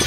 you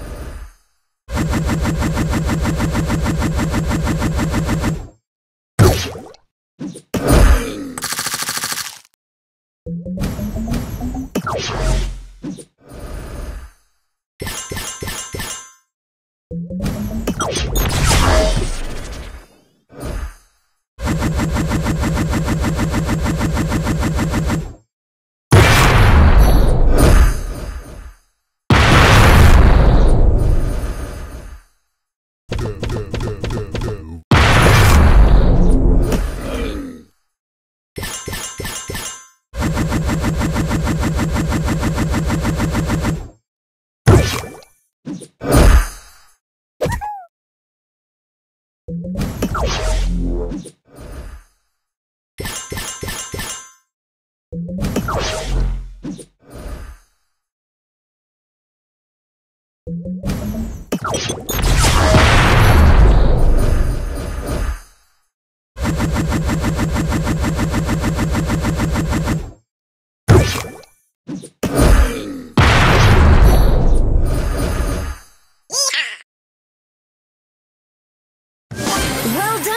Well done!